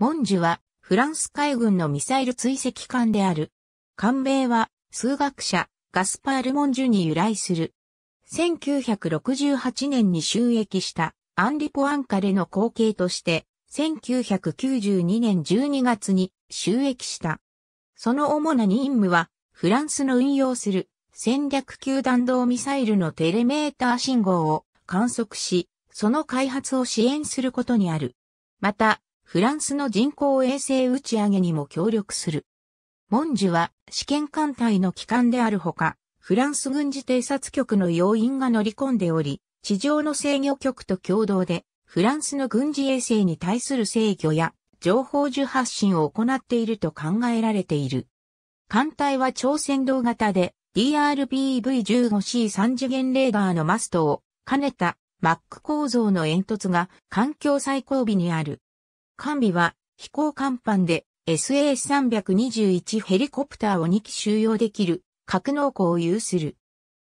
モンジュはフランス海軍のミサイル追跡艦である。艦名は数学者ガスパール・モンジュに由来する。1968年に収益したアンリ・ポアンカレの後継として、1992年12月に収益した。その主な任務は、フランスの運用する戦略級弾道ミサイルのテレメーター信号を観測し、その開発を支援することにある。また、フランスの人工衛星打ち上げにも協力する。モンジュは試験艦隊の機関であるほか、フランス軍事偵察局の要員が乗り込んでおり、地上の制御局と共同で、フランスの軍事衛星に対する制御や情報受発信を行っていると考えられている。艦隊は超先導型で DRPV-15C3 次元レーダーのマストを兼ねたマック構造の煙突が環境最後尾にある。艦尾は飛行甲板で SAS321 ヘリコプターを2機収容できる格納庫を有する。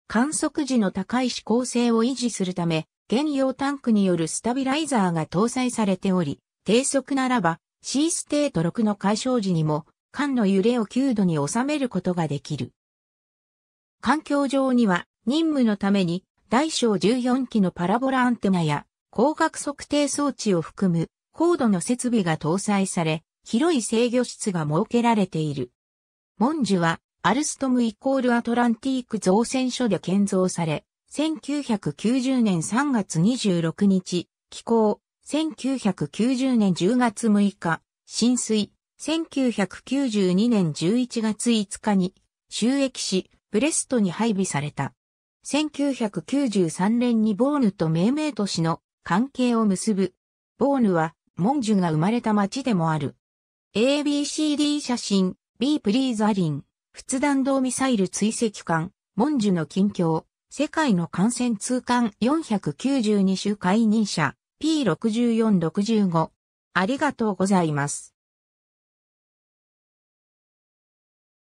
観測時の高い指向性を維持するため、減揺タンクによるスタビライザーが搭載されており、低速ならば C ステート6の解消時にも、艦の揺れを9度に収めることができる。艦橋上には、任務のために、大小14機のパラボラアンテナや、光学測定装置を含む、高度の設備が搭載され、広い制御室が設けられている。モンジュは、アルストムイコールアトランティーク造船所で建造され、1990年3月26日、寄港、1990年10月6日、浸水、1992年11月5日に収益し、ブレストに配備された。1993年にボーヌと命名都市の関係を結ぶ。ボーヌは、モンジュが生まれた町でもある。ABCD 写真、B プリーズアリン。仏弾道ミサイル追跡艦、モンジュの近況、世界の感染通関492種解任者、P6465。ありがとうございます。